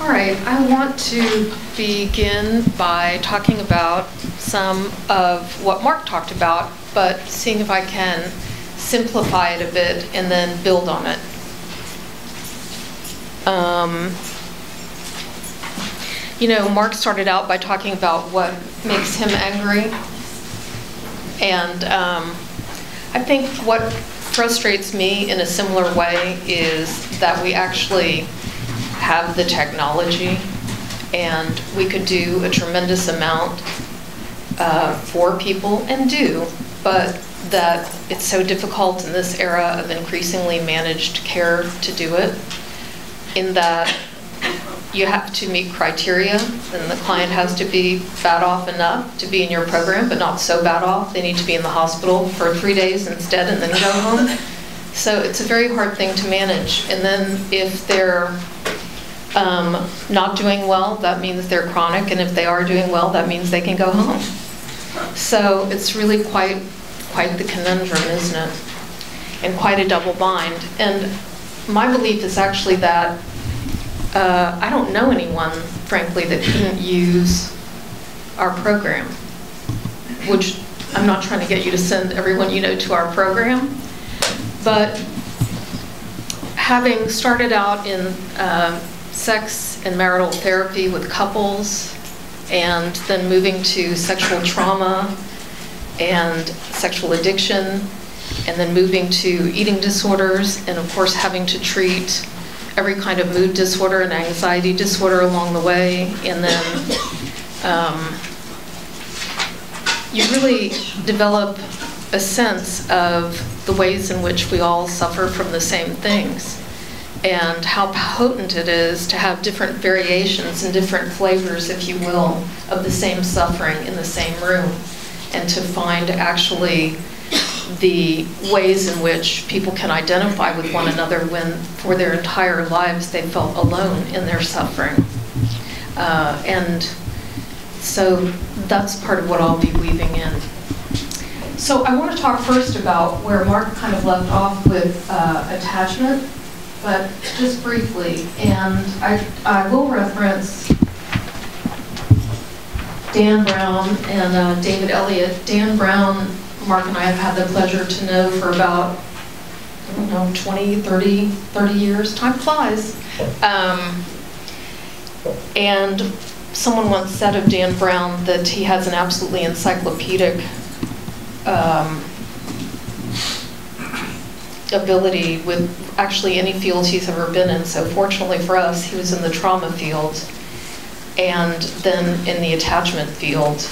All right, I want to begin by talking about some of what Mark talked about, but seeing if I can simplify it a bit and then build on it. Um, you know, Mark started out by talking about what makes him angry. And um, I think what frustrates me in a similar way is that we actually have the technology and we could do a tremendous amount uh, for people and do, but that it's so difficult in this era of increasingly managed care to do it, in that you have to meet criteria, and the client has to be bad off enough to be in your program, but not so bad off. They need to be in the hospital for three days instead and then go home. So it's a very hard thing to manage. And then if they're um, not doing well, that means they're chronic, and if they are doing well, that means they can go home. So it's really quite, quite the conundrum, isn't it? And quite a double bind. And my belief is actually that uh, I don't know anyone, frankly, that couldn't use our program, which I'm not trying to get you to send everyone you know to our program, but having started out in uh, sex and marital therapy with couples, and then moving to sexual trauma and sexual addiction, and then moving to eating disorders, and of course having to treat every kind of mood disorder and anxiety disorder along the way, and then um, you really develop a sense of the ways in which we all suffer from the same things and how potent it is to have different variations and different flavors, if you will, of the same suffering in the same room, and to find actually the ways in which people can identify with one another when for their entire lives they felt alone in their suffering. Uh, and so that's part of what I'll be weaving in. So I want to talk first about where Mark kind of left off with uh, attachment but just briefly, and I, I will reference Dan Brown and uh, David Elliott. Dan Brown, Mark and I have had the pleasure to know for about, I don't know, 20, 30, 30 years. Time flies. Um, and someone once said of Dan Brown that he has an absolutely encyclopedic um, ability with actually any field he's ever been in. So fortunately for us, he was in the trauma field and then in the attachment field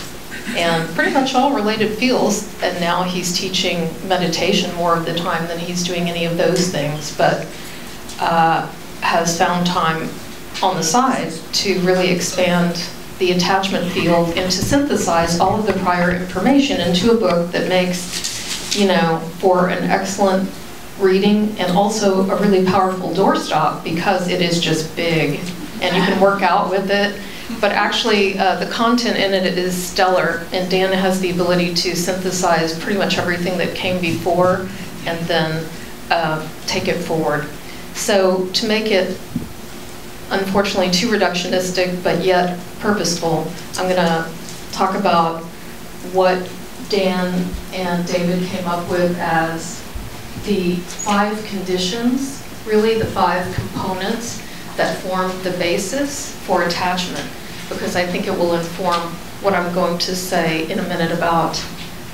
and pretty much all related fields. And now he's teaching meditation more of the time than he's doing any of those things, but uh, has found time on the side to really expand the attachment field and to synthesize all of the prior information into a book that makes, you know, for an excellent reading and also a really powerful doorstop because it is just big and you can work out with it. But actually, uh, the content in it is stellar, and Dan has the ability to synthesize pretty much everything that came before and then uh, take it forward. So, to make it unfortunately too reductionistic but yet purposeful, I'm going to talk about what Dan and David came up with as the five conditions, really the five components that form the basis for attachment, because I think it will inform what I'm going to say in a minute about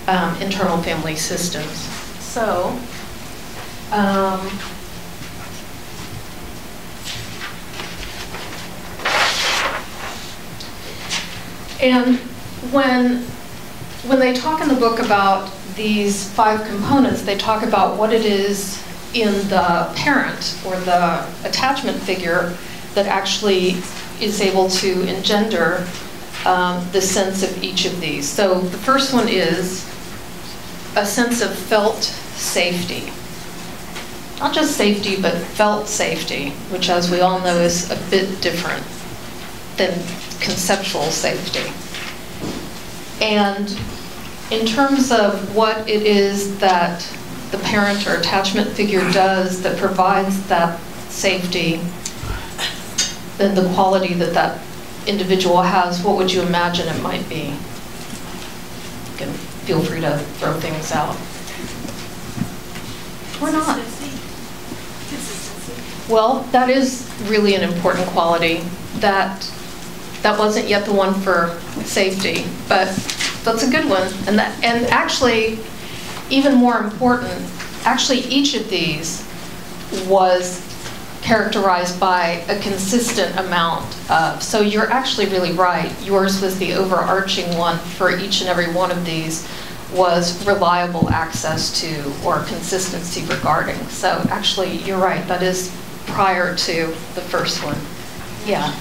um, internal family systems. So, um, and when when they talk in the book about these five components, they talk about what it is in the parent or the attachment figure that actually is able to engender um, the sense of each of these. So the first one is a sense of felt safety. Not just safety, but felt safety, which, as we all know, is a bit different than conceptual safety. And in terms of what it is that the parent or attachment figure does that provides that safety, than the quality that that individual has, what would you imagine it might be? You can feel free to throw things out. Or not. Well, that is really an important quality. That that wasn't yet the one for safety, but that's a good one. And that and actually, even more important, actually each of these was characterized by a consistent amount of. So you're actually really right. Yours was the overarching one for each and every one of these was reliable access to or consistency regarding. So actually, you're right. That is prior to the first one. Yeah.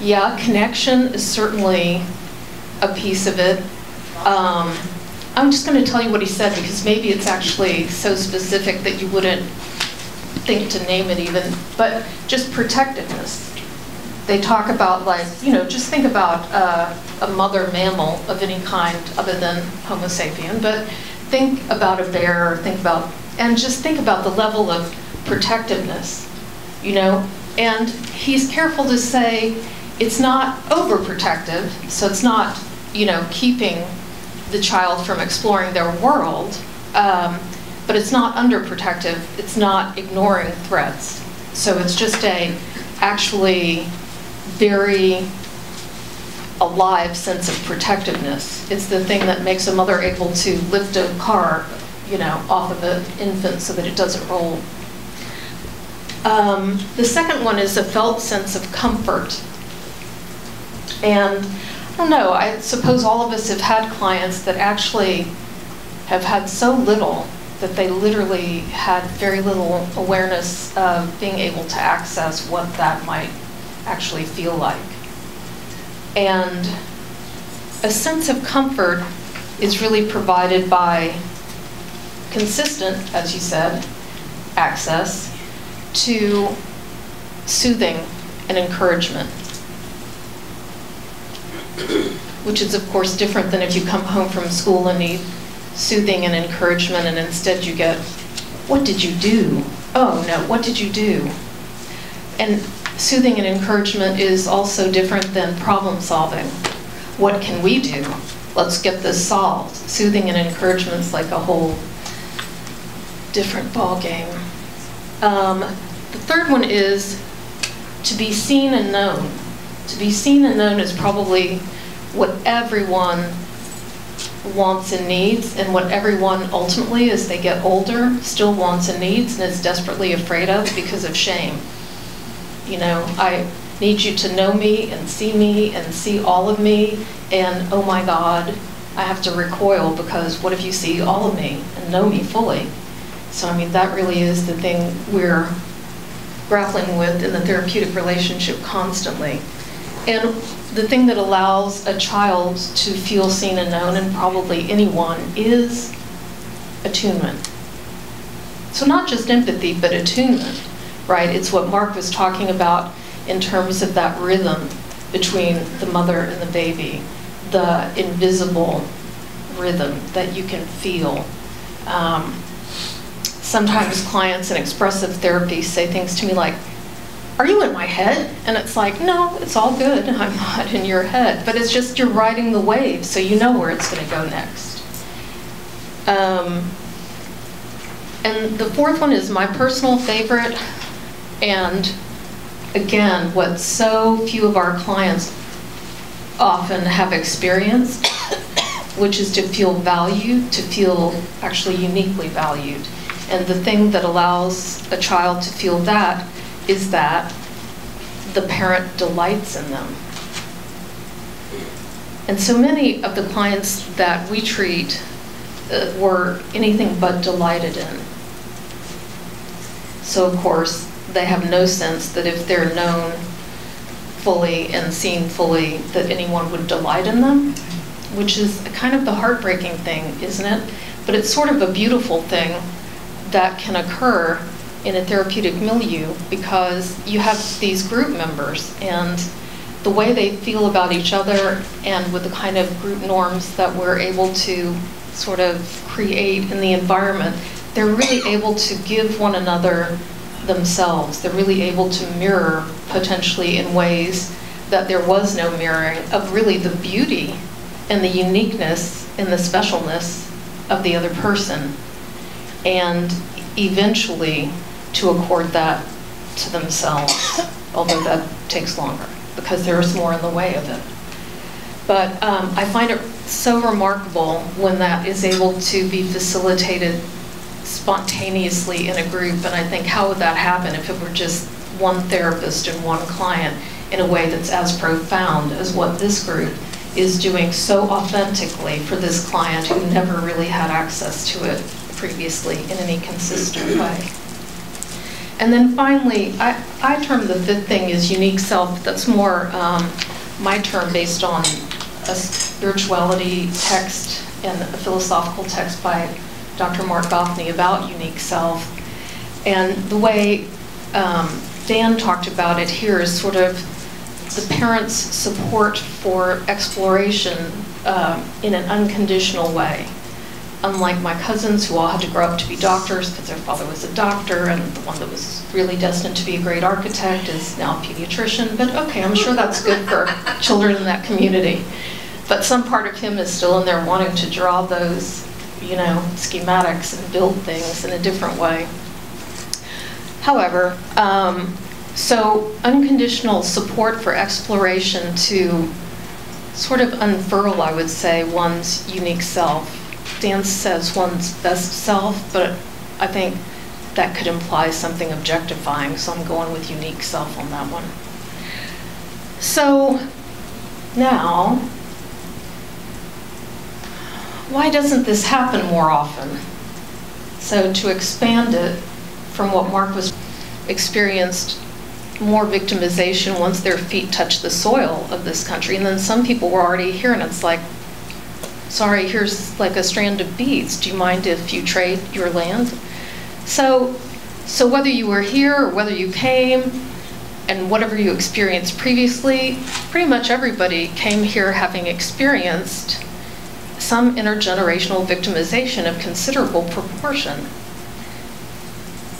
Yeah, connection is certainly a piece of it. Um, I'm just going to tell you what he said because maybe it's actually so specific that you wouldn't think to name it even, but just protectiveness. They talk about like, you know, just think about uh, a mother mammal of any kind other than Homo sapien, but think about a bear, or think about, and just think about the level of protectiveness, you know? And he's careful to say it's not overprotective, so it's not, you know, keeping the child from exploring their world, um, but it's not underprotective, it's not ignoring threats. So it's just a actually very alive sense of protectiveness. It's the thing that makes a mother able to lift a car, you know, off of an infant so that it doesn't roll. Um, the second one is a felt sense of comfort. And don't know, I suppose all of us have had clients that actually have had so little that they literally had very little awareness of being able to access what that might actually feel like. And a sense of comfort is really provided by consistent, as you said, access to soothing and encouragement. Which is, of course, different than if you come home from school and need soothing and encouragement, and instead you get, What did you do? Oh, no, what did you do? And soothing and encouragement is also different than problem solving. What can we do? Let's get this solved. Soothing and encouragement is like a whole different ball game. Um, the third one is to be seen and known. To be seen and known is probably what everyone wants and needs, and what everyone ultimately, as they get older, still wants and needs and is desperately afraid of because of shame. You know, I need you to know me and see me and see all of me, and oh my God, I have to recoil because what if you see all of me and know me fully? So, I mean, that really is the thing we're grappling with in the therapeutic relationship constantly. And the thing that allows a child to feel seen and known, and probably anyone, is attunement. So, not just empathy, but attunement, right? It's what Mark was talking about in terms of that rhythm between the mother and the baby, the invisible rhythm that you can feel. Um, sometimes clients in expressive therapy say things to me like, Are you in my head? And it's like, No, it's all good. I'm not in your head. But it's just you're riding the wave, so you know where it's going to go next. Um, and the fourth one is my personal favorite. And again, what so few of our clients often have experienced, which is to feel valued, to feel actually uniquely valued. And the thing that allows a child to feel that is that the parent delights in them. And so many of the clients that we treat uh, were anything but delighted in. So, of course, they have no sense that if they're known fully and seen fully, that anyone would delight in them, which is kind of the heartbreaking thing, isn't it? But it's sort of a beautiful thing that can occur in a therapeutic milieu because you have these group members and the way they feel about each other and with the kind of group norms that we're able to sort of create in the environment, they're really able to give one another themselves. They're really able to mirror potentially in ways that there was no mirroring of really the beauty and the uniqueness and the specialness of the other person. And eventually to accord that to themselves, although that takes longer because there's more in the way of it. But um, I find it so remarkable when that is able to be facilitated spontaneously in a group. And I think, how would that happen if it were just one therapist and one client in a way that's as profound as what this group is doing so authentically for this client who never really had access to it previously in any consistent way. And then finally, I, I term the fifth thing is unique self. That's more um, my term based on a spirituality text and a philosophical text by Dr. Marc Gafni about unique self. And the way um, Dan talked about it here is sort of the parents' support for exploration um, in an unconditional way unlike my cousins who all had to grow up to be doctors because their father was a doctor and the one that was really destined to be a great architect is now a pediatrician. But okay, I'm sure that's good for children in that community. But some part of him is still in there wanting to draw those, you know, schematics and build things in a different way. However, um, so unconditional support for exploration to sort of unfurl, I would say, one's unique self Dan says one's best self, but I think that could imply something objectifying, so I'm going with unique self on that one. So now, why doesn't this happen more often? So to expand it from what Mark was experienced more victimization once their feet touch the soil of this country. And then some people were already here, and it's like, sorry, here's like a strand of beads. Do you mind if you trade your land? So, so whether you were here or whether you came, and whatever you experienced previously, pretty much everybody came here having experienced some intergenerational victimization of considerable proportion.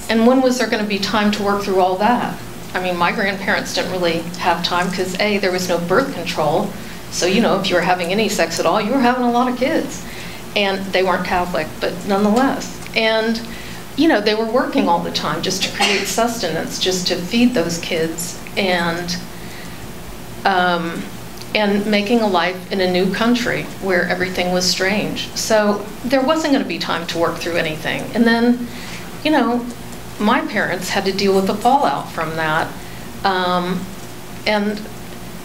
And when was there going to be time to work through all that? I mean, my grandparents didn't really have time because A, there was no birth control, so, you know, if you were having any sex at all, you were having a lot of kids. And they weren't Catholic, but nonetheless. And, you know, they were working all the time just to create sustenance, just to feed those kids and, um, and making a life in a new country where everything was strange. So there wasn't going to be time to work through anything. And then, you know, my parents had to deal with the fallout from that. Um, and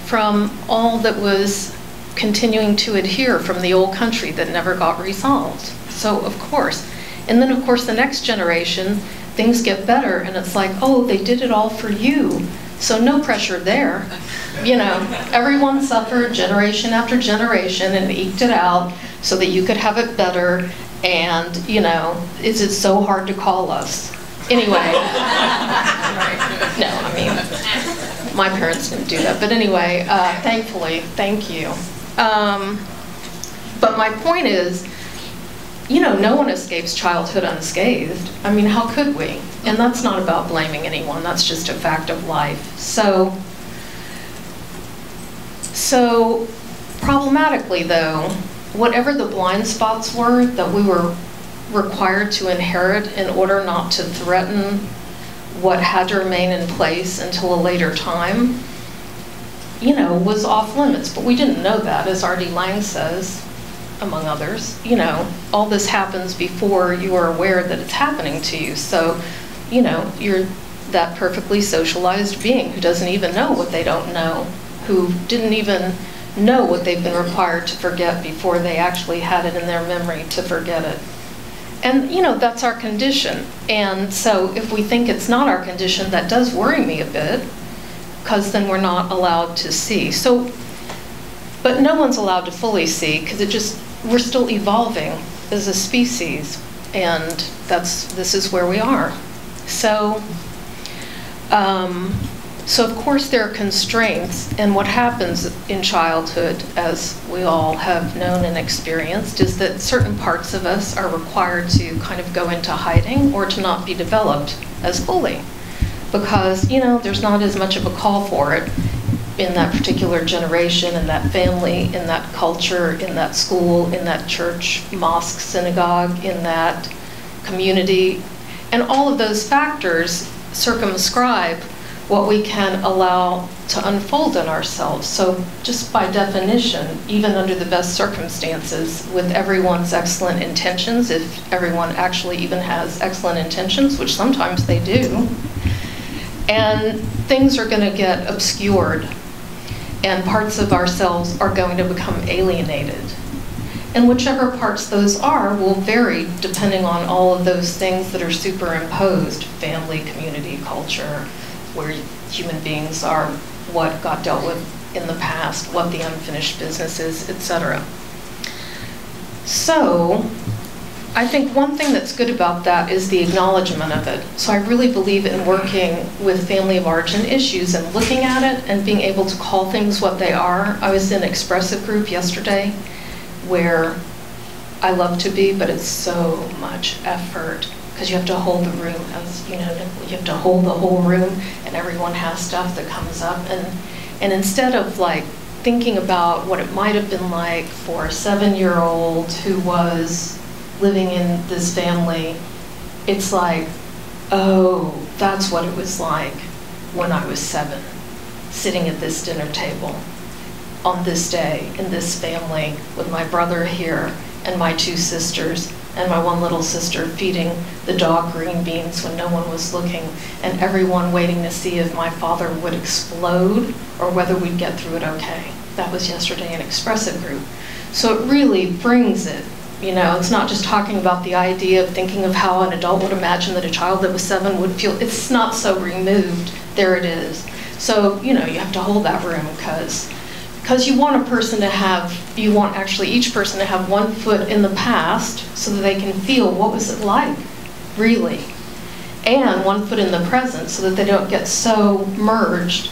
from all that was continuing to adhere from the old country that never got resolved. So, of course. And then, of course, the next generation, things get better, and it's like, oh, they did it all for you. So, no pressure there. You know, everyone suffered generation after generation and eked it out so that you could have it better. And, you know, is it so hard to call us? Anyway. no, I mean, my parents didn't do that. But anyway, uh, thankfully, thank you. Um, but my point is, you know, no one escapes childhood unscathed. I mean, how could we? And that's not about blaming anyone. That's just a fact of life. So, so problematically though, whatever the blind spots were that we were required to inherit in order not to threaten what had to remain in place until a later time, you know, was off limits. But we didn't know that, as R.D. Laing says, among others. You know, all this happens before you are aware that it's happening to you. So, you know, you're that perfectly socialized being who doesn't even know what they don't know, who didn't even know what they've been required to forget before they actually had it in their memory to forget it. And, you know, that's our condition. And so if we think it's not our condition, that does worry me a bit, because then we're not allowed to see. So, but no one's allowed to fully see, because it just, we're still evolving as a species. And that's, this is where we are. So, um, so of course there are constraints, and what happens in childhood, as we all have known and experienced, is that certain parts of us are required to kind of go into hiding or to not be developed as fully. because, you know, there's not as much of a call for it in that particular generation, in that family, in that culture, in that school, in that church, mosque, synagogue, in that community. And all of those factors circumscribe what we can allow to unfold in ourselves. So, just by definition, even under the best circumstances, with everyone's excellent intentions, if everyone actually even has excellent intentions, which sometimes they do, and things are going to get obscured, and parts of ourselves are going to become alienated. And whichever parts those are will vary depending on all of those things that are superimposed family, community, culture, where human beings are, what got dealt with in the past, what the unfinished business is, etc. So, I think one thing that's good about that is the acknowledgement of it. So I really believe in working with family of origin issues and looking at it and being able to call things what they are. I was in expressive group yesterday where I love to be, but it's so much effort because you have to hold the room as you know you have to hold the whole room and everyone has stuff that comes up. And and instead of like thinking about what it might have been like for a seven-year-old who was living in this family it's like oh that's what it was like when i was seven sitting at this dinner table on this day in this family with my brother here and my two sisters and my one little sister feeding the dog green beans when no one was looking, and everyone waiting to see if my father would explode or whether we'd get through it okay. That was yesterday in Expressive Group. So it really brings it. You know, it's not just talking about the idea of thinking of how an adult would imagine that a child that was seven would feel. It's not so removed. There it is. So, you know, you have to hold that room because because you want a person to have, you want actually each person to have one foot in the past so that they can feel what was it like, really, and one foot in the present so that they don't get so merged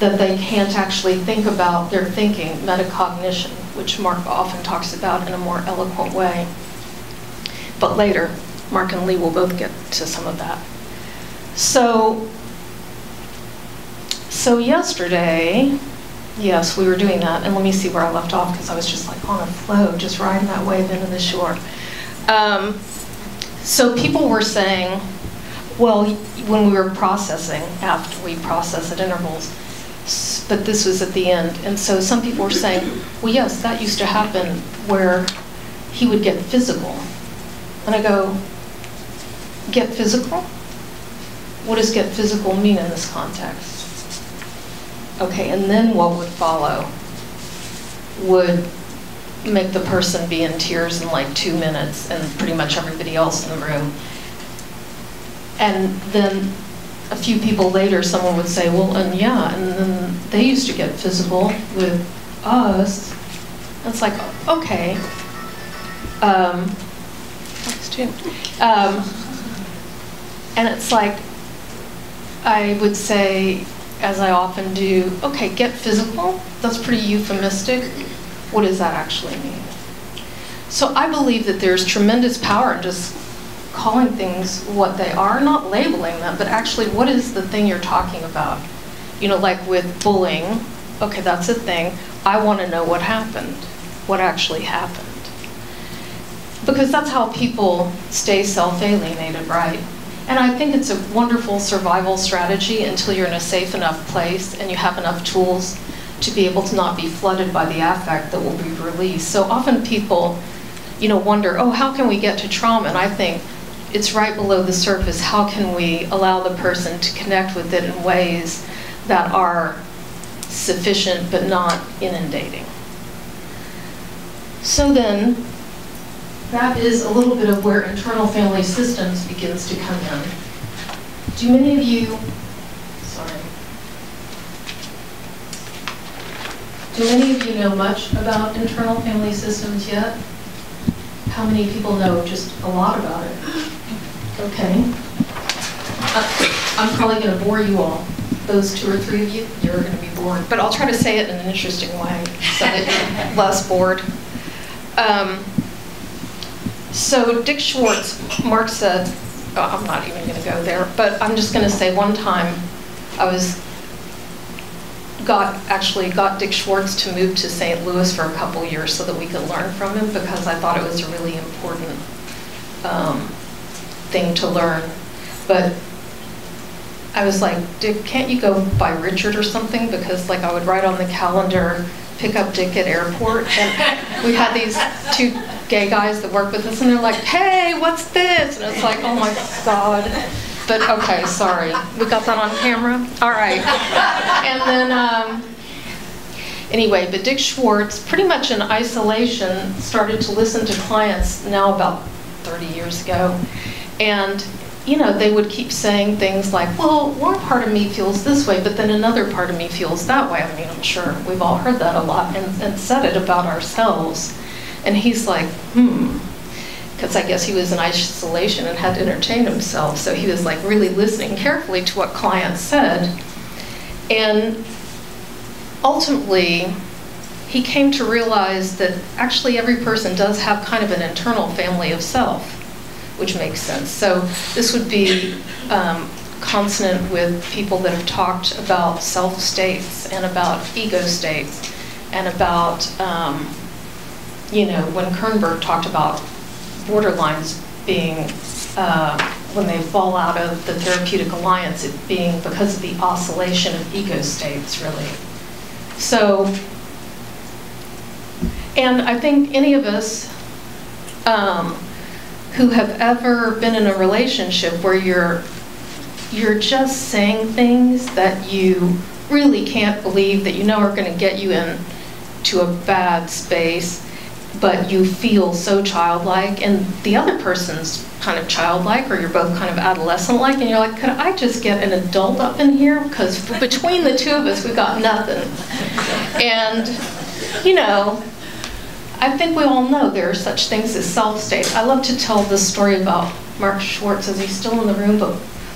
that they can't actually think about their thinking, metacognition, which Mark often talks about in a more eloquent way. But later, Mark and Lee will both get to some of that. So, so yesterday, Yes, we were doing that. And let me see where I left off because I was just like on a flow, just riding that wave into the shore. Um, so people were saying, well, when we were processing, after we process at intervals, but this was at the end. And so some people were saying, well, yes, that used to happen where he would get physical. And I go, get physical? What does get physical mean in this context? Okay, and then what would follow would make the person be in tears in like two minutes and pretty much everybody else in the room. And then a few people later, someone would say, well, and yeah, and then they used to get physical with us. it's like, okay. Um. Um, and it's like, I would say, as I often do, okay, get physical. That's pretty euphemistic. What does that actually mean? So I believe that there's tremendous power in just calling things what they are, not labeling them, but actually what is the thing you're talking about? You know, like with bullying, okay, that's a thing. I want to know what happened, what actually happened. Because that's how people stay self alienated, right? And I think it's a wonderful survival strategy until you're in a safe enough place and you have enough tools to be able to not be flooded by the affect that will be released. So often people, you know, wonder, oh, how can we get to trauma? And I think it's right below the surface. How can we allow the person to connect with it in ways that are sufficient but not inundating? So then, that is a little bit of where internal family systems begins to come in. Do many of you, sorry, do many of you know much about internal family systems yet? How many people know just a lot about it? Okay. Uh, I'm probably going to bore you all. Those two or three of you, you're going to be bored. But I'll try to say it in an interesting way so that you're less bored. Um, so Dick Schwartz, Mark said, oh, I'm not even going to go there, but I'm just going to say one time I was got actually got Dick Schwartz to move to St. Louis for a couple years so that we could learn from him because I thought it was a really important um, thing to learn. But I was like, Dick, can't you go by Richard or something? Because like I would write on the calendar, pick up Dick at airport, and we had these two gay guys that work with us, and they're like, hey, what's this? And it's like, oh my god. But okay, sorry. We got that on camera? All right. And then, um, anyway, but Dick Schwartz, pretty much in isolation, started to listen to clients now about 30 years ago. And, you know, they would keep saying things like, well, one part of me feels this way, but then another part of me feels that way. I mean, I'm sure we've all heard that a lot and, and said it about ourselves. And he's like, hmm, because I guess he was in isolation and had to entertain himself. So he was like really listening carefully to what clients said. And ultimately, he came to realize that actually every person does have kind of an internal family of self, which makes sense. So this would be um, consonant with people that have talked about self states and about ego states and about, um, you know, when Kernberg talked about borderlines being, uh, when they fall out of the therapeutic alliance, it being because of the oscillation of ego states, really. So, and I think any of us um, who have ever been in a relationship where you're you're just saying things that you really can't believe that you know are going to get you in to a bad space but you feel so childlike, and the other person's kind of childlike, or you're both kind of adolescent like, and you're like, could I just get an adult up in here? Because between the two of us, we've got nothing. And, you know, I think we all know there are such things as self states. I love to tell this story about Mark Schwartz, as he's still in the room, but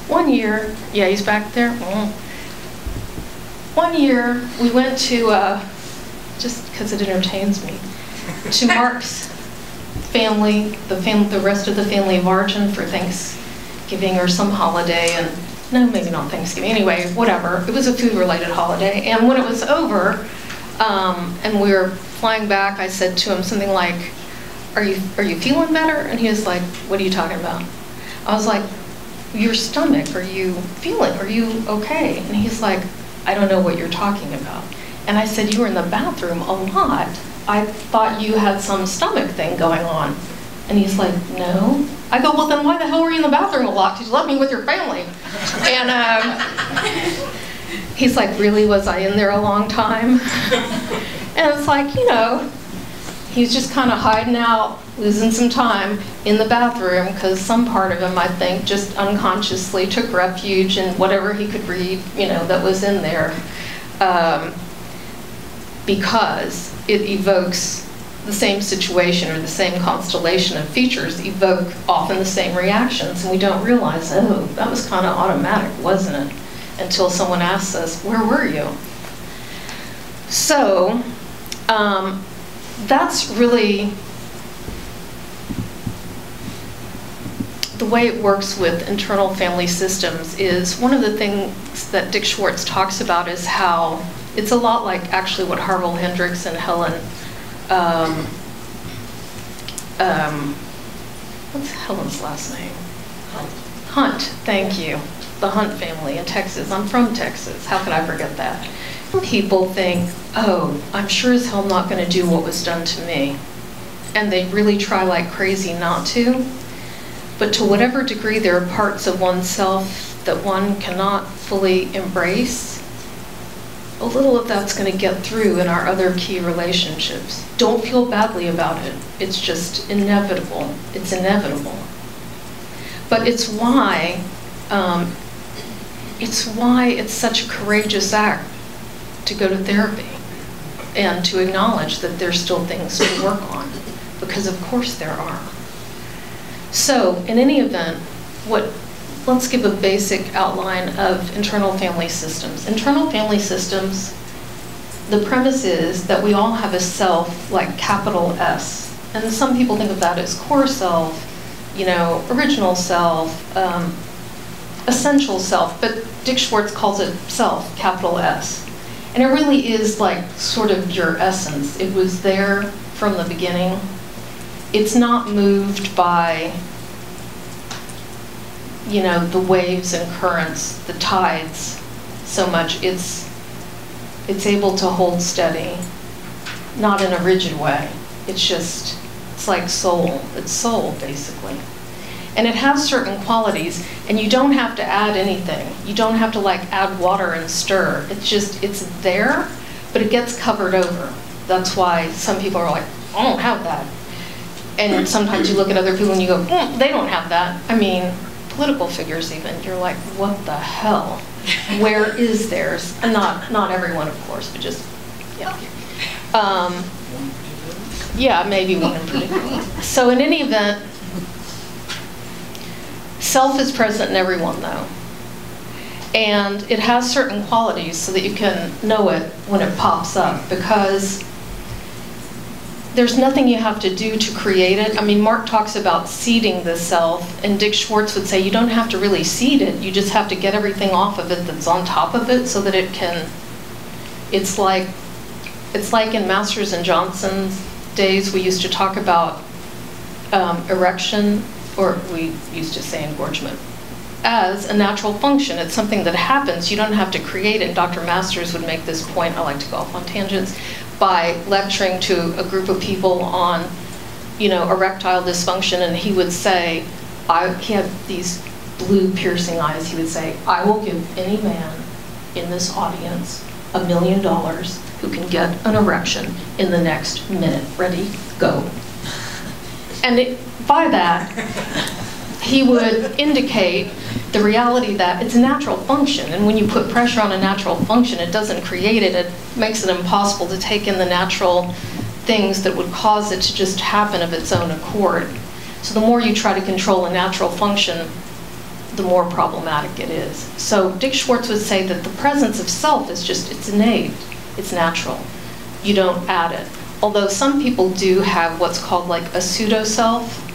one year, yeah, he's back there. Mm. One year, we went to, uh, just because it entertains me, to Mark's family, the fam the rest of the family of origin for Thanksgiving or some holiday, and no, maybe not Thanksgiving. Anyway, whatever. It was a food-related holiday, and when it was over, um, and we were flying back, I said to him something like, "Are you are you feeling better?" And he was like, "What are you talking about?" I was like, "Your stomach. Are you feeling? Are you okay?" And he's like, "I don't know what you're talking about." And I said, "You were in the bathroom a lot." I thought you had some stomach thing going on. And he's like, no. I go, well, then why the hell were you in the bathroom a lot? Did you left me with your family? And um, he's like, really, was I in there a long time? and it's like, you know, he's just kind of hiding out, losing some time in the bathroom because some part of him, I think, just unconsciously took refuge in whatever he could read, you know, that was in there. Um, because it evokes the same situation or the same constellation of features evoke often the same reactions, and we don't realize, oh, that was kind of automatic, wasn't it? Until someone asks us, where were you? So, um, that's really the way it works with internal family systems is one of the things that Dick Schwartz talks about is how it's a lot like actually what Harville Hendrix and Helen, um, um, what's Helen's last name? Hunt. Hunt, thank you. The Hunt family in Texas. I'm from Texas. How could I forget that? People think, oh, I'm sure as hell not going to do what was done to me. And they really try like crazy not to. But to whatever degree there are parts of oneself that one cannot fully embrace, a little of that's going to get through in our other key relationships. Don't feel badly about it. It's just inevitable. It's inevitable. But it's why, um, it's why it's such a courageous act to go to therapy and to acknowledge that there's still things to work on, because of course there are. So, in any event, what let's give a basic outline of internal family systems. Internal family systems, the premise is that we all have a self, like capital S. And some people think of that as core self, you know, original self, um, essential self, but Dick Schwartz calls it self, capital S. And it really is like sort of your essence. It was there from the beginning. It's not moved by, you know, the waves and currents, the tides so much. It's, it's able to hold steady, not in a rigid way. It's just, it's like soul. It's soul, basically. And it has certain qualities, and you don't have to add anything. You don't have to like add water and stir. It's just, it's there, but it gets covered over. That's why some people are like, I don't have that. And sometimes you look at other people and you go, mm, they don't have that. I mean, political figures even, you're like, what the hell? Where is theirs? And not, not everyone, of course, but just, yeah. Um, yeah, maybe one in particular. So in any event, Self is present in everyone, though. And it has certain qualities so that you can know it when it pops up because there's nothing you have to do to create it. I mean, Mark talks about seeding the self, and Dick Schwartz would say you don't have to really seed it, you just have to get everything off of it that's on top of it so that it can. It's like, it's like in Masters and Johnson's days, we used to talk about um, erection or we used to say engorgement, as a natural function. It's something that happens. You don't have to create it. Dr. Masters would make this point, I like to go off on tangents, by lecturing to a group of people on, you know, erectile dysfunction, and he would say, I, he had these blue piercing eyes, he would say, I will give any man in this audience a million dollars who can get an erection in the next minute. Ready? Go. And it, by that, he would indicate the reality that it's a natural function. And when you put pressure on a natural function, it doesn't create it, it makes it impossible to take in the natural things that would cause it to just happen of its own accord. So the more you try to control a natural function, the more problematic it is. So Dick Schwartz would say that the presence of self is just, it's innate, it's natural. You don't add it. Although some people do have what's called like a pseudo-self,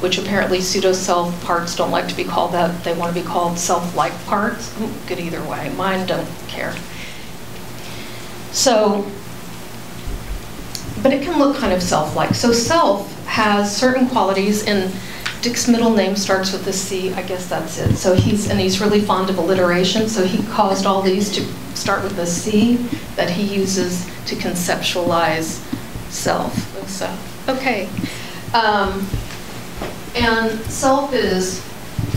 which apparently pseudo-self parts don't like to be called that. They want to be called self-like parts. good either way. Mine don't care. So, but it can look kind of self-like. So self has certain qualities and Dick's middle name starts with a C, I guess that's it. So he's, and he's really fond of alliteration, so he caused all these to start with a C that he uses to conceptualize self. So, okay. Um, and self is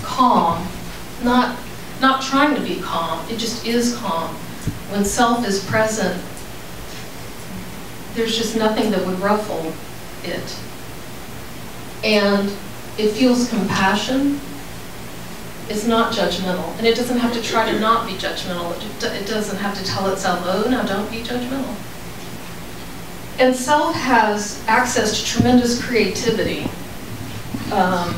calm, not, not trying to be calm, it just is calm. When self is present, there's just nothing that would ruffle it. And it feels compassion. It's not judgmental. And it doesn't have to try to not be judgmental. It doesn't have to tell itself, oh, now don't be judgmental. And self has access to tremendous creativity. Um,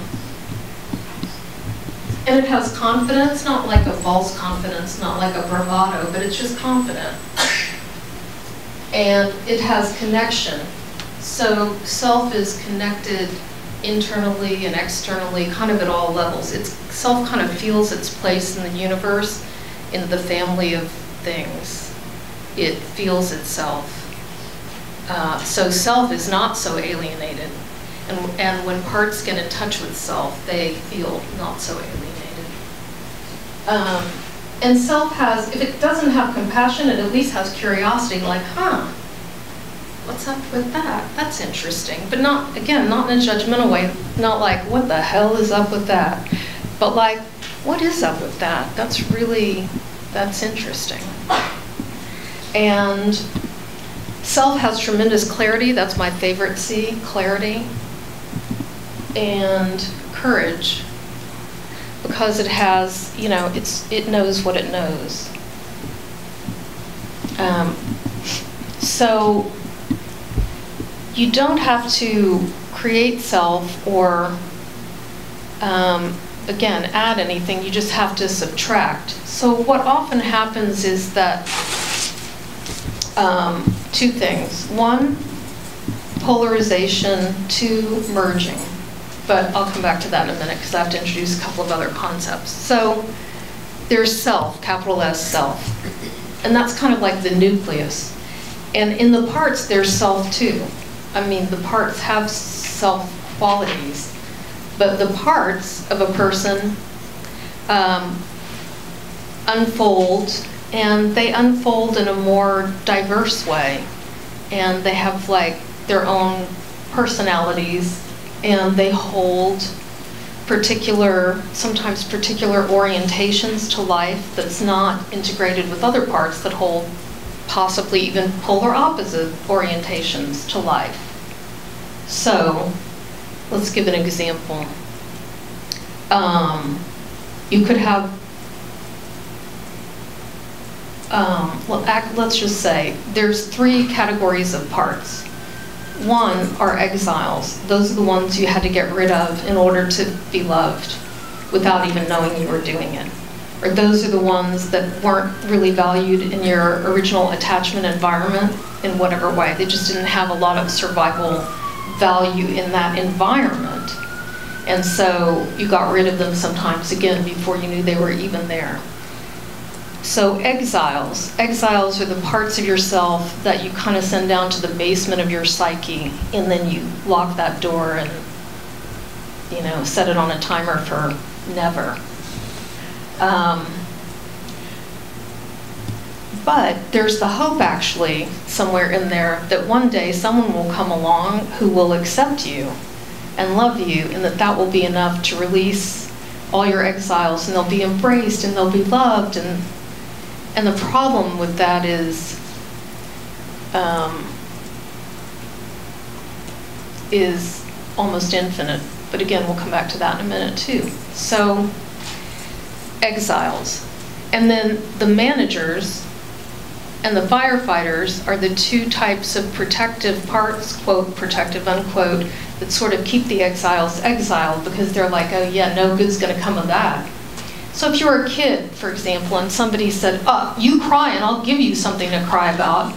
and it has confidence, not like a false confidence, not like a bravado, but it's just confident. And it has connection. So self is connected internally and externally, kind of at all levels. It's self kind of feels its place in the universe, in the family of things. It feels itself. Uh, so self is not so alienated. And, and when parts get in touch with self, they feel not so alienated. Um, and self has, if it doesn't have compassion, it at least has curiosity, like, huh, what's up with that? That's interesting. But not, again, not in a judgmental way, not like, what the hell is up with that? But like, what is up with that? That's really, that's interesting. And self has tremendous clarity. That's my favorite C, clarity and courage because it has, you know, it's it knows what it knows. Um, so you don't have to create self or um, again add anything. You just have to subtract. So what often happens is that um, two things: one, polarization; two, merging. but I'll come back to that in a minute because I have to introduce a couple of other concepts. So there's self, capital S self, and that's kind of like the nucleus. And in the parts, there's self too. I mean, the parts have self qualities, but the parts of a person um, unfold, and they unfold in a more diverse way. And they have like their own personalities, and they hold particular, sometimes particular orientations to life that's not integrated with other parts that hold possibly even polar opposite orientations to life. So, let's give an example. Um, you could have, um, well, let's just say, there's three categories of parts. One are exiles. Those are the ones you had to get rid of in order to be loved without even knowing you were doing it. Or those are the ones that weren't really valued in your original attachment environment in whatever way. They just didn't have a lot of survival value in that environment. And so you got rid of them sometimes again before you knew they were even there. So exiles, exiles are the parts of yourself that you kind of send down to the basement of your psyche, and then you lock that door and, you know, set it on a timer for never. Um, but there's the hope actually somewhere in there that one day someone will come along who will accept you and love you, and that that will be enough to release all your exiles, and they'll be embraced and they'll be loved and and the problem with that is, um, is almost infinite. But again, we'll come back to that in a minute too. So, exiles. And then the managers and the firefighters are the two types of protective parts, quote, protective, unquote, that sort of keep the exiles exiled because they're like, oh yeah, no good's gonna come of that. So if you were a kid, for example, and somebody said, oh, you cry and I'll give you something to cry about.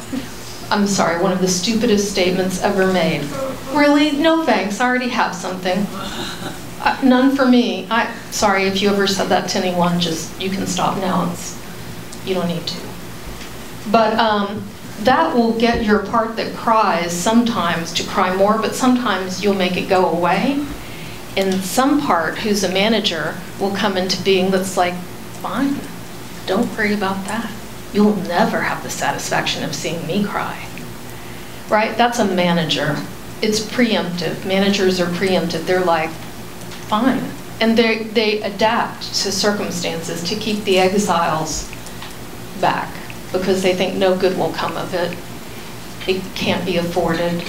I'm sorry, one of the stupidest statements ever made. Really? No thanks, I already have something. Uh, none for me. I sorry if you ever said that to anyone, just you can stop now. It's, you don't need to. But um, that will get your part that cries sometimes to cry more, but sometimes you'll make it go away in some part who's a manager will come into being that's like, fine, don't worry about that. You'll never have the satisfaction of seeing me cry. Right? That's a manager. It's preemptive. Managers are preemptive. They're like, fine. And they, they adapt to circumstances to keep the exiles back because they think no good will come of it. It can't be afforded.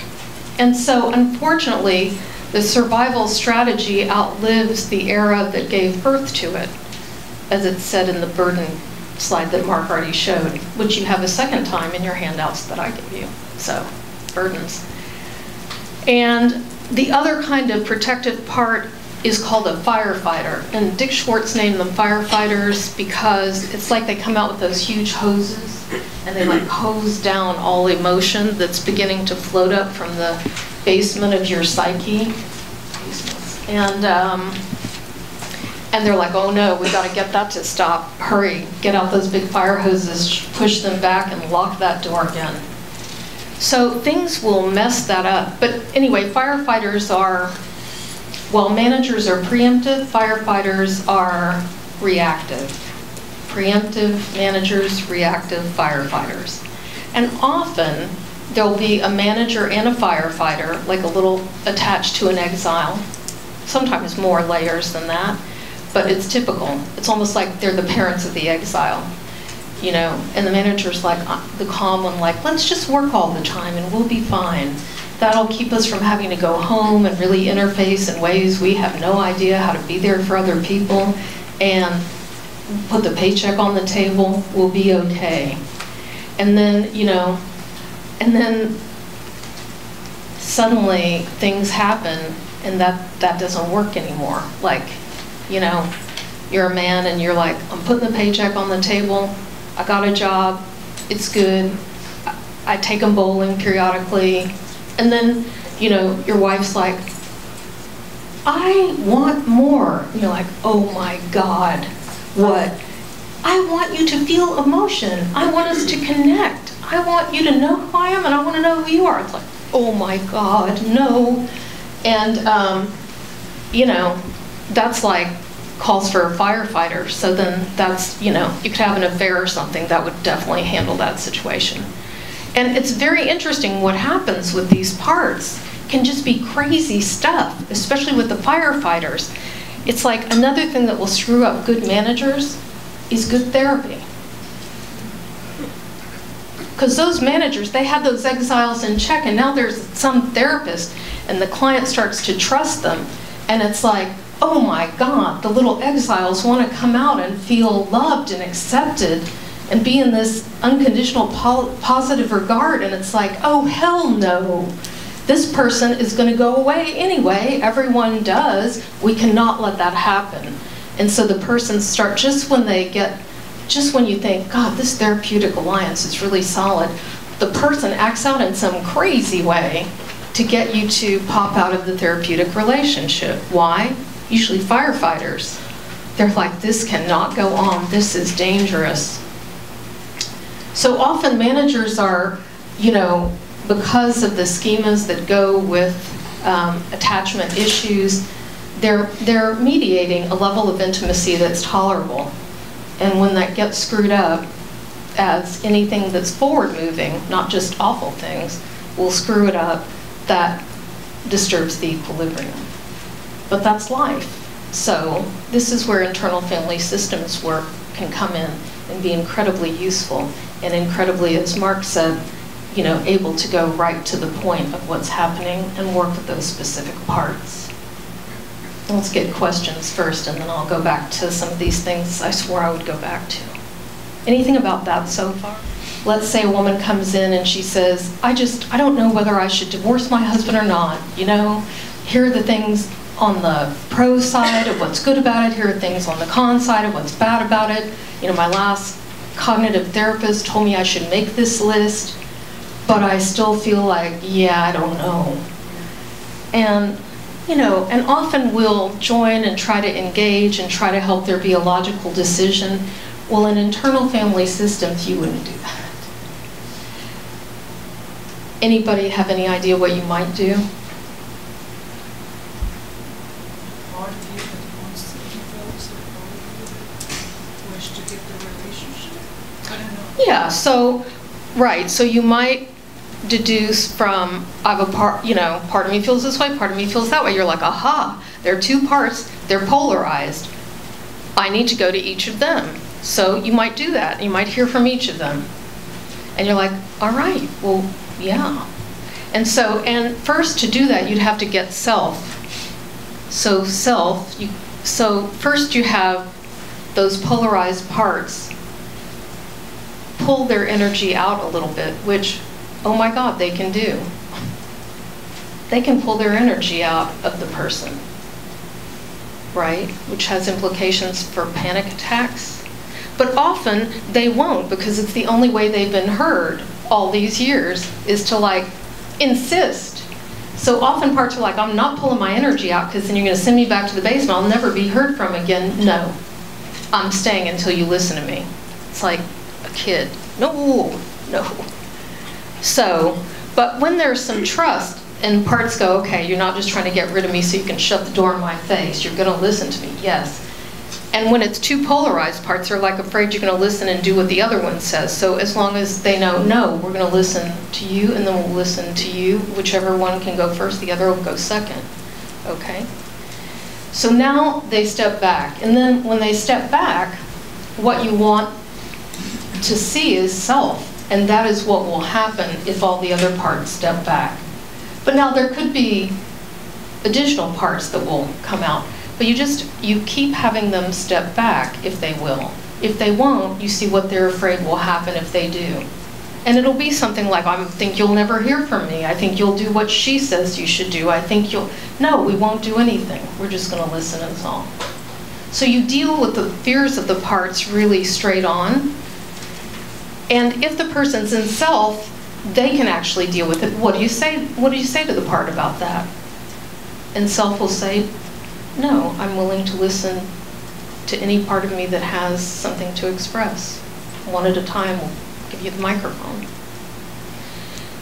And so, unfortunately, the survival strategy outlives the era that gave birth to it, as it's said in the burden slide that Mark already showed, which you have a second time in your handouts that I gave you. So, burdens. And the other kind of protective part is called a firefighter. And Dick Schwartz named them firefighters because it's like they come out with those huge hoses and they like hose down all emotion that's beginning to float up from the basement of your psyche. And, um, and they're like, oh no, we got to get that to stop. Hurry, get out those big fire hoses, push them back, and lock that door again. So things will mess that up. But anyway, firefighters are, while managers are preemptive, firefighters are reactive. Preemptive managers, reactive firefighters. And often, there'll be a manager and a firefighter, like a little attached to an exile. Sometimes more layers than that, but it's typical. It's almost like they're the parents of the exile, you know, and the manager's like uh, the calm one, like, let's just work all the time and we'll be fine. That'll keep us from having to go home and really interface in ways we have no idea how to be there for other people and put the paycheck on the table, we'll be okay. And then, you know, and then suddenly things happen and that, that doesn't work anymore. Like, you know, you're a man and you're like, I'm putting the paycheck on the table, I got a job, it's good, I take them bowling periodically. And then, you know, your wife's like, I want more. And you're like, oh my God, what? I want you to feel emotion. I want us to connect. I want you to know who I am and I want to know who you are. It's like, oh my God, no. And, um, you know, that's like calls for a firefighter. So then that's, you know, you could have an affair or something that would definitely handle that situation. And it's very interesting what happens with these parts can just be crazy stuff, especially with the firefighters. It's like another thing that will screw up good managers is good therapy. Because those managers, they had those exiles in check, and now there's some therapist, and the client starts to trust them. And it's like, oh my God, the little exiles want to come out and feel loved and accepted and be in this unconditional po positive regard. And it's like, oh, hell no. This person is going to go away anyway. Everyone does. We cannot let that happen. And so the person starts just when they get, just when you think, God, this therapeutic alliance is really solid, the person acts out in some crazy way to get you to pop out of the therapeutic relationship. Why? Usually firefighters. They're like, this cannot go on. This is dangerous. So often managers are, you know, because of the schemas that go with um, attachment issues, they're, they're mediating a level of intimacy that's tolerable. And when that gets screwed up, as anything that's forward moving, not just awful things, will screw it up, that disturbs the equilibrium. But that's life. So this is where internal family systems work can come in and be incredibly useful and incredibly, as Mark said, you know, able to go right to the point of what's happening and work with those specific parts. Let's get questions first, and then I'll go back to some of these things I swore I would go back to. Anything about that so far? Let's say a woman comes in and she says, I just, I don't know whether I should divorce my husband or not. You know, here are the things on the pro side of what's good about it, here are things on the con side of what's bad about it. You know, my last cognitive therapist told me I should make this list but I still feel like, yeah, I don't know. And, you know, and often we'll join and try to engage and try to help there be a logical decision. Well, in internal family systems, you wouldn't do that. Anybody have any idea what you might do? Yeah, so, right, so you might deduce from I have a part, you know, part of me feels this way, part of me feels that way. You're like, aha, there are two parts, they're polarized. I need to go to each of them. So you might do that. You might hear from each of them. And you're like, all right, well, yeah. And so, and first to do that, you'd have to get self. So self, you, so first you have those polarized parts pull their energy out a little bit, which oh my God, they can do. They can pull their energy out of the person, right? Which has implications for panic attacks. But often they won't because it's the only way they've been heard all these years is to like insist. So often parts are like, I'm not pulling my energy out because then you're going to send me back to the basement. I'll never be heard from again. No, I'm staying until you listen to me. It's like kid. No, no. So, but when there's some trust and parts go, okay, you're not just trying to get rid of me so you can shut the door in my face, you're going to listen to me, yes. And when it's too polarized parts, they're like afraid you're going to listen and do what the other one says. So as long as they know, no, we're going to listen to you and then we'll listen to you, whichever one can go first, the other will go second. Okay? So now they step back. And then when they step back, what you want to see is self. And that is what will happen if all the other parts step back. But now there could be additional parts that will come out. But you just, you keep having them step back if they will. If they won't, you see what they're afraid will happen if they do. And it'll be something like, I think you'll never hear from me. I think you'll do what she says you should do. I think you'll, no, we won't do anything. We're just gonna listen and all. So you deal with the fears of the parts really straight on, and if the person's in self, they can actually deal with it. What do you say? What do you say to the part about that? And self will say, no, I'm willing to listen to any part of me that has something to express. One at a time, we'll give you the microphone.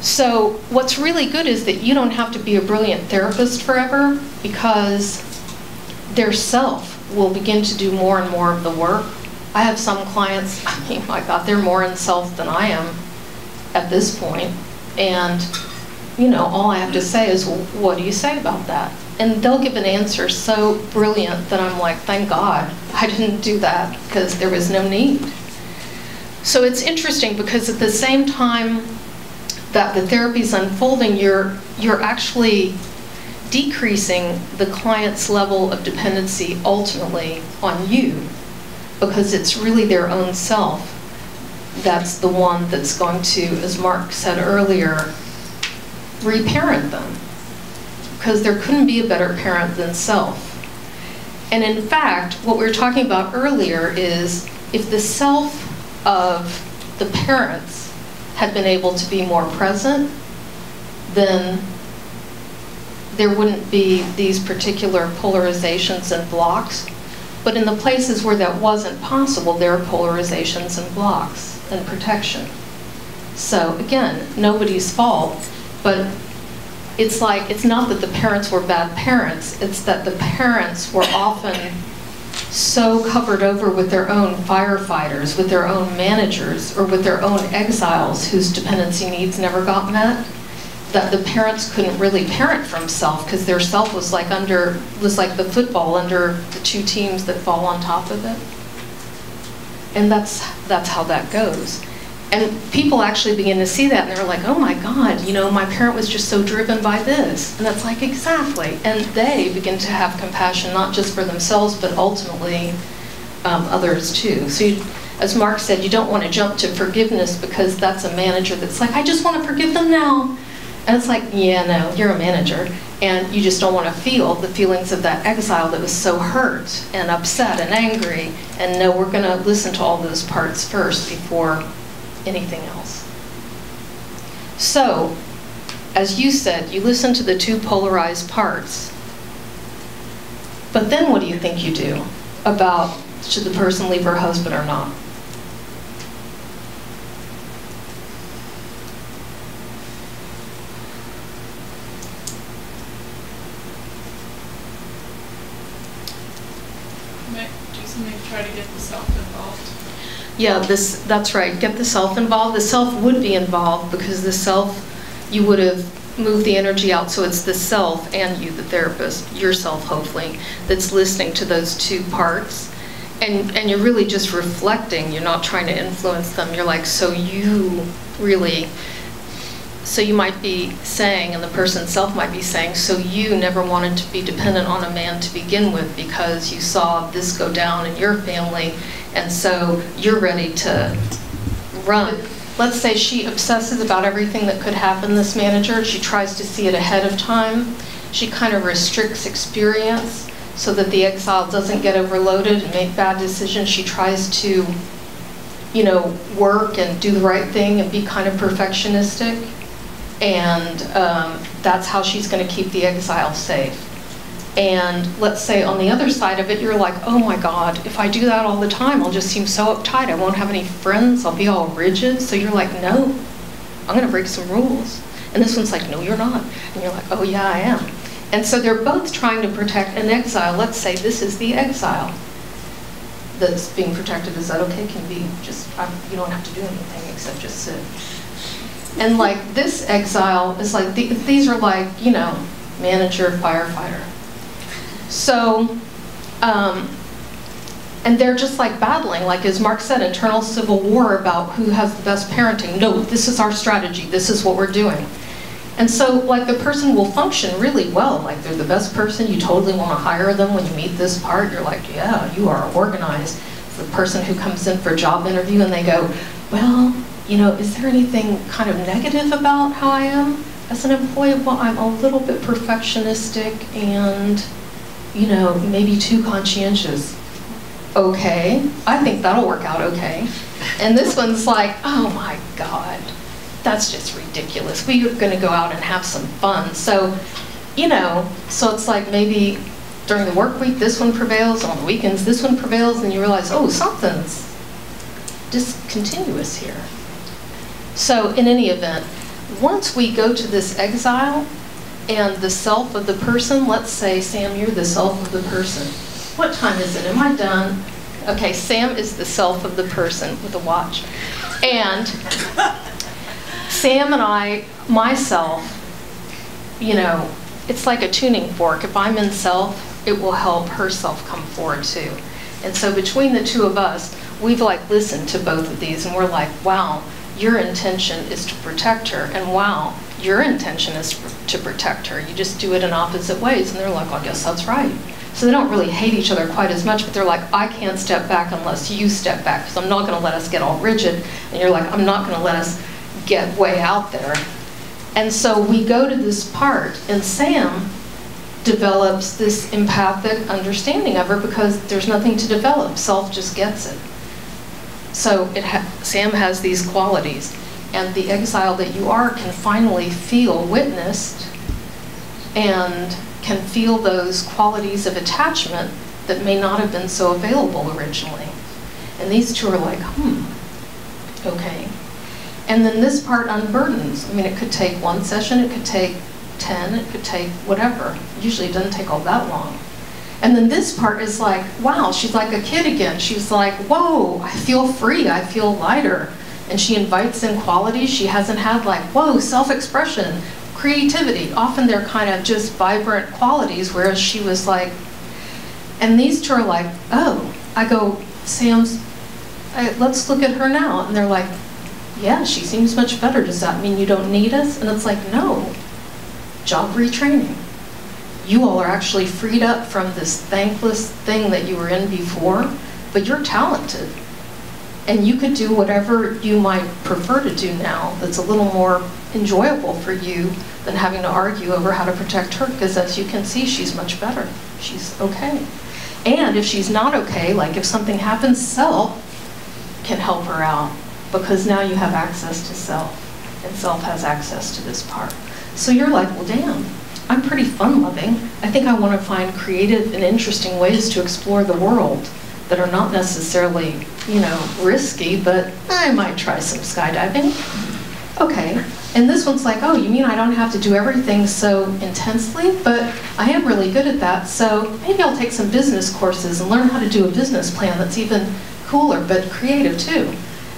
So what's really good is that you don't have to be a brilliant therapist forever because their self will begin to do more and more of the work. I have some clients, I mean, my God, they're more in self than I am at this point. And, you know, all I have to say is, well, what do you say about that? And they'll give an answer so brilliant that I'm like, thank God I didn't do that because there was no need. So it's interesting because at the same time that the therapy is unfolding, you're, you're actually decreasing the client's level of dependency ultimately on you because it's really their own self that's the one that's going to, as Mark said earlier, reparent them. Because there couldn't be a better parent than self. And in fact, what we were talking about earlier is if the self of the parents had been able to be more present, then there wouldn't be these particular polarizations and blocks. But in the places where that wasn't possible, there are polarizations and blocks and protection. So again, nobody's fault, but it's like, it's not that the parents were bad parents, it's that the parents were often so covered over with their own firefighters, with their own managers, or with their own exiles whose dependency needs never got met, that the parents couldn't really parent from self because their self was like under, was like the football under the two teams that fall on top of it. And that's, that's how that goes. And people actually begin to see that and they're like, oh my God, you know, my parent was just so driven by this. And that's like, exactly. And they begin to have compassion, not just for themselves, but ultimately um, others too. So you, as Mark said, you don't want to jump to forgiveness because that's a manager that's like, I just want to forgive them now. And it's like, yeah, no, you're a manager. And you just don't want to feel the feelings of that exile that was so hurt and upset and angry. And no, we're going to listen to all those parts first before anything else. So, as you said, you listen to the two polarized parts. But then what do you think you do about should the person leave her husband or not? Do something to try to get the self involved. Yeah, this, that's right. Get the self involved. The self would be involved because the self, you would have moved the energy out. So it's the self and you, the therapist, yourself, hopefully, that's listening to those two parts. And, and you're really just reflecting. You're not trying to influence them. You're like, so you really, so you might be saying, and the person self might be saying, so you never wanted to be dependent on a man to begin with because you saw this go down in your family and so you're ready to run. Let's say she obsesses about everything that could happen, this manager. She tries to see it ahead of time. She kind of restricts experience so that the exile doesn't get overloaded and make bad decisions. She tries to, you know, work and do the right thing and be kind of perfectionistic. And um, that's how she's going to keep the exile safe. And let's say on the other side of it, you're like, oh my God, if I do that all the time, I'll just seem so uptight. I won't have any friends. I'll be all rigid. So you're like, no, I'm going to break some rules. And this one's like, no, you're not. And you're like, oh yeah, I am. And so they're both trying to protect an exile. Let's say this is the exile that's being protected. Is that okay? Can be just, I'm, you don't have to do anything except just sit. And like this exile is like, the, these are like, you know, manager, firefighter so, um, and they're just like battling, like as Mark said, internal civil war about who has the best parenting. No, this is our strategy. This is what we're doing. And so, like, the person will function really well. Like, they're the best person. You totally want to hire them when you meet this part. You're like, yeah, you are organized. The person who comes in for job interview and they go, well, you know, is there anything kind of negative about how I am as an employee? Well, I'm a little bit perfectionistic and you know, maybe too conscientious. Okay, I think that'll work out okay. And this one's like, oh my God, that's just ridiculous. We're going to go out and have some fun. So, you know, so it's like maybe during the work week, this one prevails, on the weekends, this one prevails, and you realize, oh, something's discontinuous here. So in any event, once we go to this exile and the self of the person, let's say, Sam, you're the self of the person. What time is it? Am I done? Okay, Sam is the self of the person with a watch. And Sam and I, myself, you know, it's like a tuning fork. If I'm in self, it will help herself come forward too. And so between the two of us, we've like listened to both of these and we're like, wow, your intention is to protect her. And wow, your intention is to protect her. You just do it in opposite ways. And they're like, well, I guess that's right. So they don't really hate each other quite as much, but they're like, I can't step back unless you step back because I'm not going to let us get all rigid. And you're like, I'm not going to let us get way out there. And so we go to this part, and Sam develops this empathic understanding of her because there's nothing to develop. Self just gets it. So ha Sam has these qualities. And the exile that you are can finally feel witnessed and can feel those qualities of attachment that may not have been so available originally. And these two are like, hmm, okay. And then this part unburdens. I mean, it could take one session, it could take 10, it could take whatever. Usually it doesn't take all that long. And then this part is like, wow, she's like a kid again. She's like, whoa, I feel free, I feel lighter. And she invites in qualities she hasn't had, like, whoa, self expression, creativity. Often they're kind of just vibrant qualities, whereas she was like, and these two are like, oh, I go, Sam's, I, let's look at her now. And they're like, yeah, she seems much better. Does that mean you don't need us? And it's like, no, job retraining. You all are actually freed up from this thankless thing that you were in before, but you're talented. And you could do whatever you might prefer to do now that's a little more enjoyable for you than having to argue over how to protect her, because as you can see, she's much better. She's okay. And if she's not okay, like if something happens, self can help her out because now you have access to self, and self has access to this part. So you're like, well, damn, I'm pretty fun-loving. I think I want to find creative and interesting ways to explore the world that are not necessarily, you know, risky, but I might try some skydiving. Okay. And this one's like, oh, you mean I don't have to do everything so intensely? But I am really good at that, so maybe I'll take some business courses and learn how to do a business plan that's even cooler, but creative too.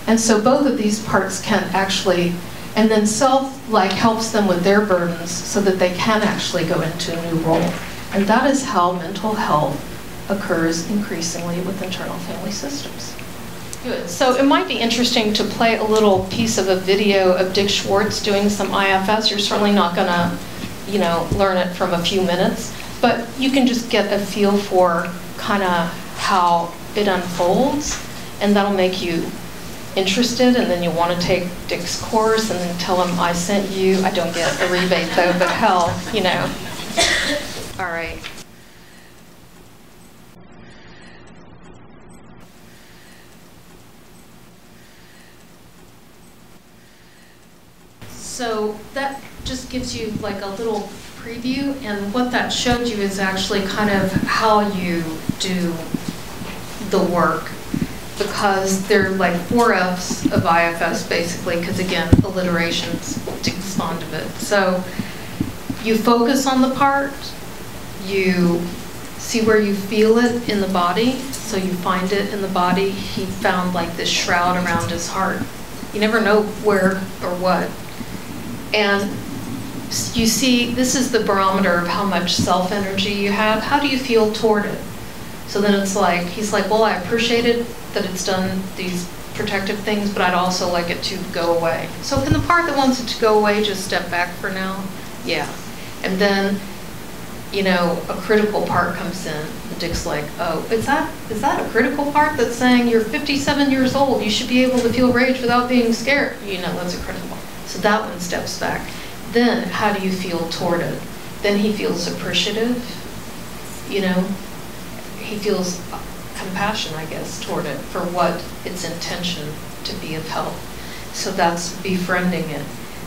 And so both of these parts can actually, and then self like helps them with their burdens so that they can actually go into a new role. And that is how mental health occurs increasingly with internal family systems. Good. So it might be interesting to play a little piece of a video of Dick Schwartz doing some IFS. You're certainly not going to, you know, learn it from a few minutes, but you can just get a feel for kind of how it unfolds, and that'll make you interested and then you want to take Dick's course and then tell him I sent you. I don't get a rebate though, but hell, you know. All right. So that just gives you like a little preview and what that showed you is actually kind of how you do the work because they're like four F's of IFS basically, because again, alliterations fond of it. So you focus on the part, you see where you feel it in the body, so you find it in the body. He found like this shroud around his heart. You never know where or what. And you see, this is the barometer of how much self-energy you have. How do you feel toward it? So then it's like, he's like, well, I appreciated that it's done these protective things, but I'd also like it to go away. So can the part that wants it to go away just step back for now? Yeah. And then, you know, a critical part comes in. Dick's like, oh, is that is that a critical part that's saying you're 57 years old, you should be able to feel rage without being scared? You know, that's a critical. So that one steps back. Then how do you feel toward it? Then he feels appreciative, you know, he feels compassion, I guess, toward it for what its intention to be of help. So that's befriending it.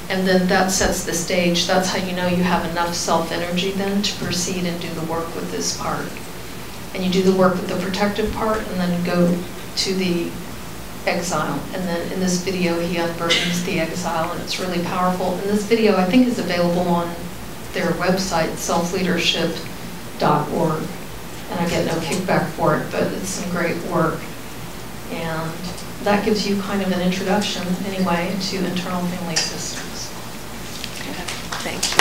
And then that sets the stage. That's how you know you have enough self-energy then to proceed and do the work with this part. And you do the work with the protective part and then go to the exile. And then in this video, he unburdens the exile and it's really powerful. And this video, I think, is available on their website, selfleadership.org. And I get no kickback for it, but it's some great work. And that gives you kind of an introduction, anyway, to internal family systems. Thank you.